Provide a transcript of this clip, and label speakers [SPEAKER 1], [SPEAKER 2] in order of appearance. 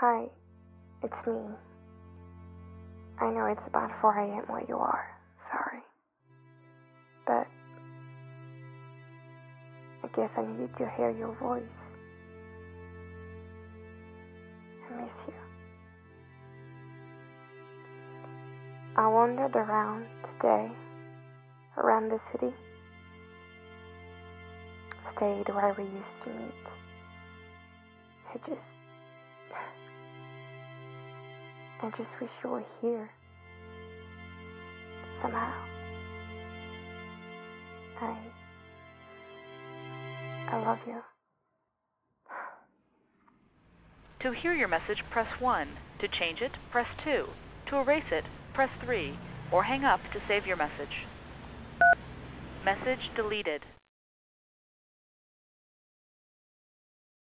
[SPEAKER 1] Hi, it's me. I know it's about 4 a.m. where you are. Sorry. But I guess I needed to hear your voice. I miss you. I wandered around today, around the city. Stayed where we used to meet. I just. I just wish you were here. Somehow. I. I love you.
[SPEAKER 2] To hear your message, press 1. To change it, press 2. To erase it, press 3. Or hang up to save your message. Message deleted.